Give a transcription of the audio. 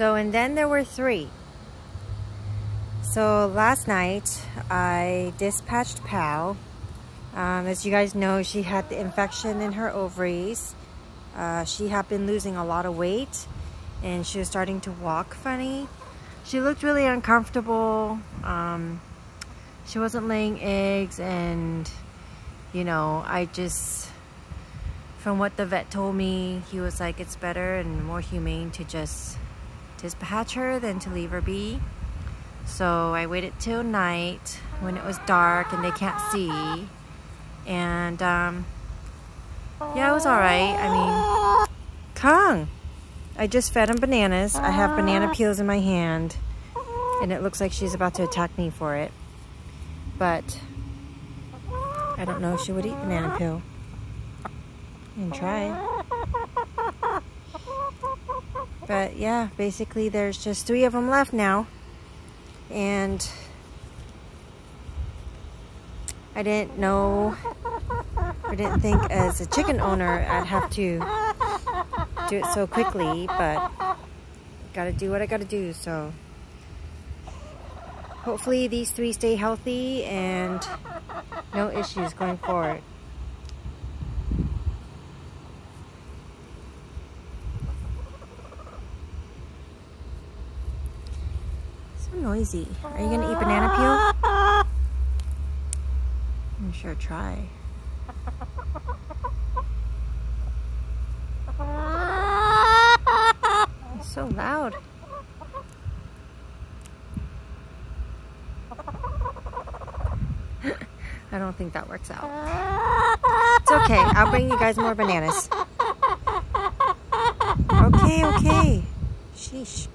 So, and then there were three. So last night I dispatched Pao. Um, as you guys know, she had the infection in her ovaries. Uh, she had been losing a lot of weight and she was starting to walk funny. She looked really uncomfortable. Um, she wasn't laying eggs and you know, I just, from what the vet told me, he was like, it's better and more humane to just dispatch her than to leave her be. So I waited till night when it was dark and they can't see. And um, yeah, it was all right. I mean, Kong. I just fed him bananas. I have banana peels in my hand. And it looks like she's about to attack me for it. But I don't know if she would eat banana peel. And try. But yeah, basically there's just three of them left now. And I didn't know, I didn't think as a chicken owner I'd have to do it so quickly, but gotta do what I gotta do, so hopefully these three stay healthy and no issues going forward. So noisy. Are you gonna eat banana peel? I'm sure try. It's so loud. I don't think that works out. It's okay. I'll bring you guys more bananas. Okay, okay. Sheesh.